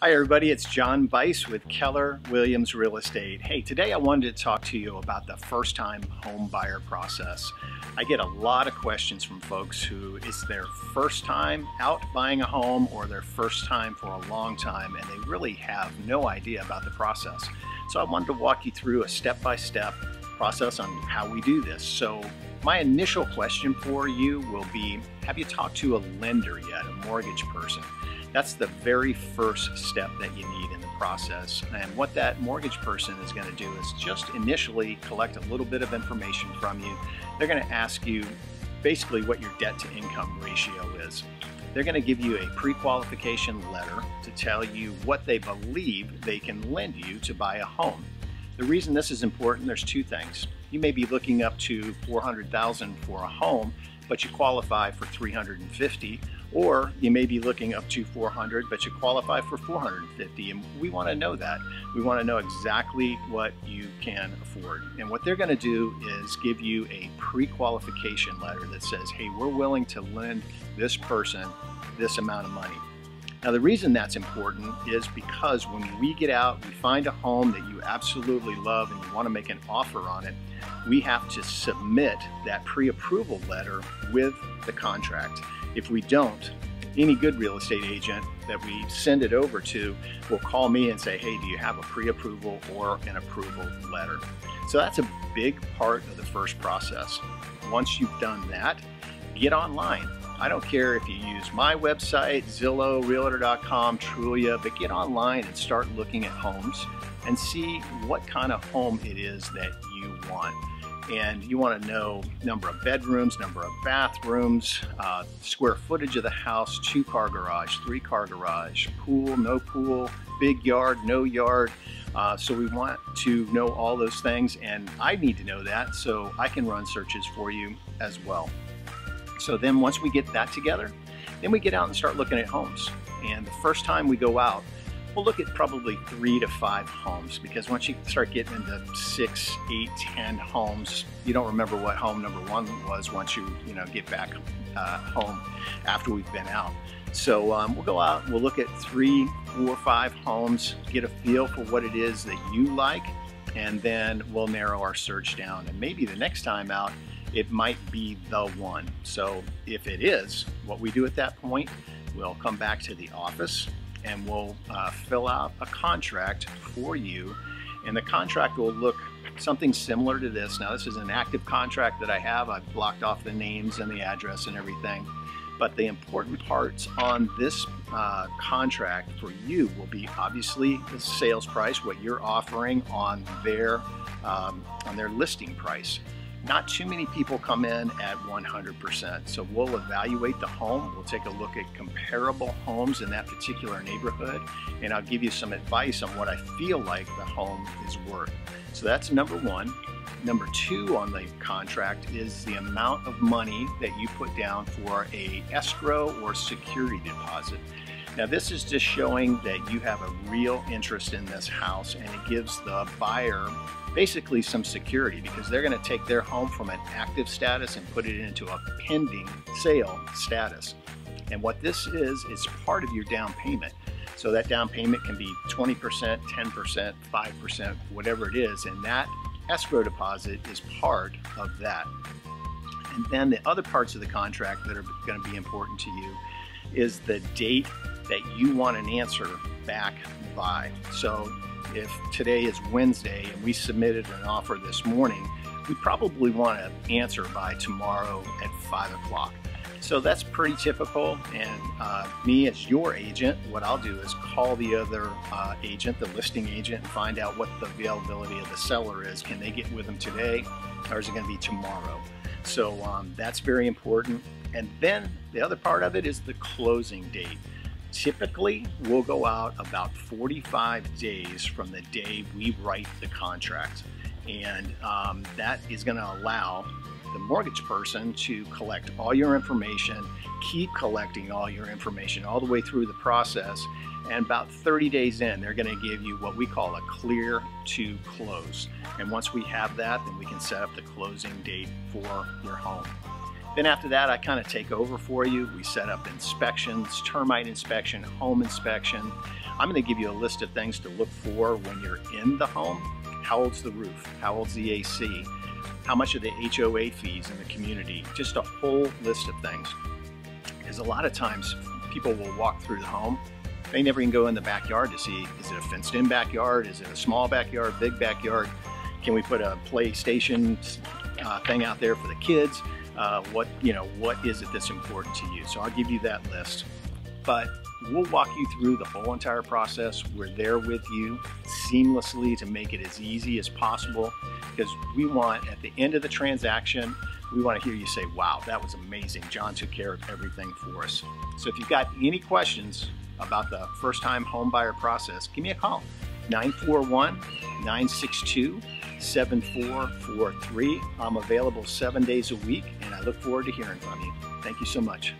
Hi everybody, it's Jon Buice with Keller Williams Real Estate. Hey, today I wanted to talk to you about the first time home buyer process. I get a lot of questions from folks who it's their first time out buying a home or their first time for a long time and they really have no idea about the process. So I wanted to walk you through a step-by-step -step process on how we do this. So my initial question for you will be, have you talked to a lender yet, a mortgage person? That's the very first step that you need in the process. And what that mortgage person is going to do is just initially collect a little bit of information from you. They're going to ask you basically what your debt to income ratio is. They're going to give you a pre-qualification letter to tell you what they believe they can lend you to buy a home. The reason this is important, there's two things. You may be looking up to 400,000 for a home, but you qualify for 350 or you may be looking up to 400 but you qualify for 450 and we want to know that. We want to know exactly what you can afford. And what they're going to do is give you a pre-qualification letter that says hey we're willing to lend this person this amount of money now the reason that's important is because when we get out we find a home that you absolutely love and you want to make an offer on it we have to submit that pre-approval letter with the contract if we don't, any good real estate agent that we send it over to will call me and say, hey, do you have a pre-approval or an approval letter? So that's a big part of the first process. Once you've done that, get online. I don't care if you use my website, Zillow, Realtor.com, Trulia, but get online and start looking at homes and see what kind of home it is that you want and you want to know number of bedrooms, number of bathrooms, uh, square footage of the house, two car garage, three car garage, pool, no pool, big yard, no yard. Uh, so we want to know all those things and I need to know that so I can run searches for you as well. So then once we get that together, then we get out and start looking at homes. And the first time we go out, we'll look at probably three to five homes because once you start getting into six, eight, ten homes, you don't remember what home number one was once you you know get back uh, home after we've been out. So um, we'll go out, we'll look at three, four, five homes, get a feel for what it is that you like, and then we'll narrow our search down. And maybe the next time out, it might be the one. So if it is, what we do at that point, we'll come back to the office and we'll uh, fill out a contract for you. And the contract will look something similar to this. Now, this is an active contract that I have. I've blocked off the names and the address and everything. But the important parts on this uh, contract for you will be obviously the sales price, what you're offering on their um, on their listing price. Not too many people come in at 100%. So we'll evaluate the home. We'll take a look at comparable homes in that particular neighborhood, and I'll give you some advice on what I feel like the home is worth. So that's number one. Number two on the contract is the amount of money that you put down for a escrow or security deposit. Now this is just showing that you have a real interest in this house and it gives the buyer basically some security because they're going to take their home from an active status and put it into a pending sale status. And what this is, is part of your down payment. So that down payment can be 20%, 10%, 5%, whatever it is. And that escrow deposit is part of that. And then the other parts of the contract that are going to be important to you is the date that you want an answer back by. So if today is Wednesday and we submitted an offer this morning, we probably want to answer by tomorrow at 5 o'clock. So that's pretty typical. And uh, me as your agent, what I'll do is call the other uh, agent, the listing agent, and find out what the availability of the seller is. Can they get with them today or is it going to be tomorrow? So um, that's very important. And then the other part of it is the closing date. Typically, we'll go out about 45 days from the day we write the contract. And um, that is going to allow the mortgage person to collect all your information, keep collecting all your information all the way through the process. And about 30 days in, they're going to give you what we call a clear to close. And once we have that, then we can set up the closing date for your home. Then after that, I kind of take over for you. We set up inspections, termite inspection, home inspection. I'm going to give you a list of things to look for when you're in the home. How old's the roof? How old's the AC? How much are the HOA fees in the community? Just a whole list of things. Because a lot of times people will walk through the home they never even go in the backyard to see, is it a fenced in backyard? Is it a small backyard, big backyard? Can we put a PlayStation uh, thing out there for the kids? Uh, what, you know, what is it that's important to you? So I'll give you that list. But we'll walk you through the whole entire process. We're there with you seamlessly to make it as easy as possible because we want at the end of the transaction, we want to hear you say, wow, that was amazing. Jon took care of everything for us. So if you've got any questions, about the first time home buyer process, give me a call 941 962 7443. I'm available seven days a week and I look forward to hearing from you. Thank you so much.